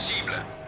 cible.